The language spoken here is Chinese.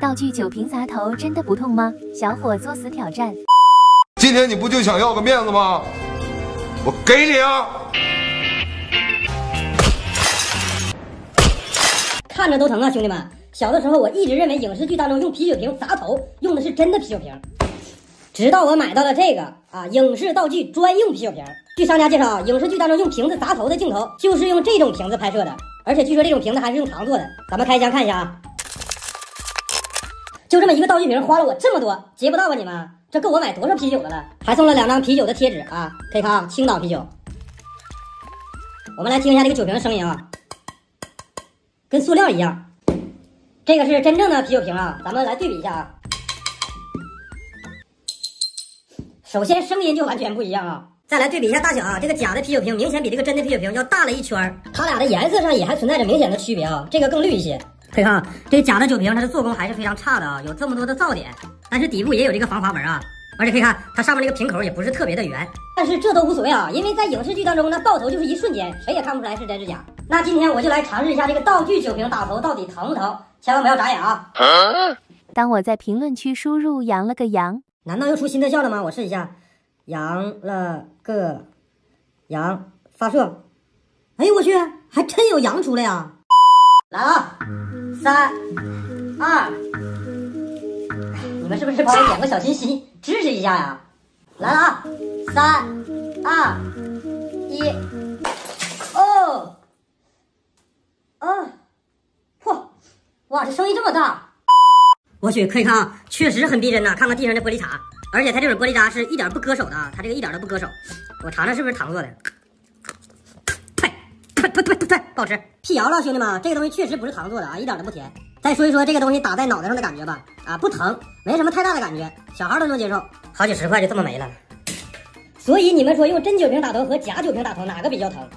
道具酒瓶砸头真的不痛吗？小伙作死挑战。今天你不就想要个面子吗？我给你啊！看着都疼啊，兄弟们！小的时候我一直认为影视剧当中用啤酒瓶砸头用的是真的啤酒瓶，直到我买到了这个啊影视道具专用啤酒瓶。据商家介绍，影视剧当中用瓶子砸头的镜头就是用这种瓶子拍摄的，而且据说这种瓶子还是用糖做的。咱们开箱看一下啊。就这么一个道具瓶，花了我这么多，接不到吧你们？这够我买多少啤酒的了？还送了两张啤酒的贴纸啊！可以看啊，青岛啤酒。我们来听一下这个酒瓶的声音啊，跟塑料一样。这个是真正的啤酒瓶啊，咱们来对比一下啊。首先声音就完全不一样啊，再来对比一下大小啊，这个假的啤酒瓶明显比这个真的啤酒瓶要大了一圈它俩的颜色上也还存在着明显的区别啊，这个更绿一些。可以看啊，这假的酒瓶它的做工还是非常差的啊，有这么多的噪点，但是底部也有这个防滑纹啊，而且可以看它上面这个瓶口也不是特别的圆，但是这都无所谓啊，因为在影视剧当中那爆头就是一瞬间，谁也看不出来是真是假。那今天我就来尝试一下这个道具酒瓶打头到底疼不疼，千万不要眨眼啊！当我在评论区输入“羊了个羊”，难道又出新特效了吗？我试一下，羊了个羊发射，哎呦我去，还真有羊出来呀！来了。三二，你们是不是帮我点个小心心，支持一下呀？来了啊！三二一，哦，哦，嚯，哇，这声音这么大！我去，可以看啊，确实很逼真呐！看看地上的玻璃碴，而且它这种玻璃渣是一点不割手的啊，它这个一点都不割手。我尝尝是不是糖做的？呸呸呸呸！不好吃，辟谣了，兄弟们，这个东西确实不是糖做的啊，一点都不甜。再说一说这个东西打在脑袋上的感觉吧，啊，不疼，没什么太大的感觉，小孩都能接受。好几十块就这么没了。所以你们说用真酒瓶打头和假酒瓶打头哪个比较疼？